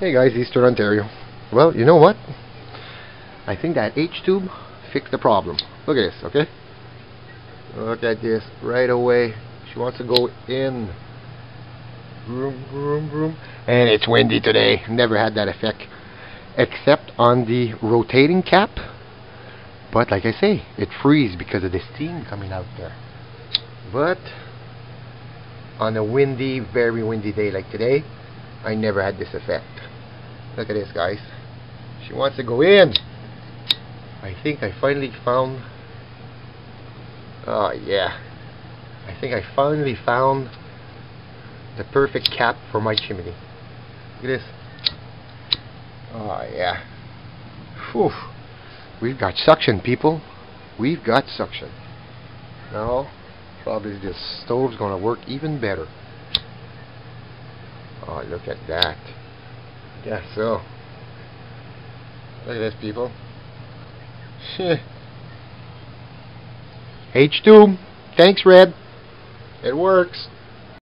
Hey guys, Eastern Ontario. Well, you know what? I think that H-tube fixed the problem. Look at this, okay? Look at this, right away. She wants to go in. Vroom, vroom, vroom. And it's windy today. Never had that effect. Except on the rotating cap. But like I say, it freezes because of the steam coming out there. But on a windy, very windy day like today, I never had this effect. Look at this, guys. She wants to go in. I think I finally found... Oh, yeah. I think I finally found the perfect cap for my chimney. Look at this. Oh, yeah. Whew. We've got suction, people. We've got suction. Now, probably this stove's going to work even better. Oh, look at that. Yeah, so. Look at this, people. H-tube. Thanks, Red. It works.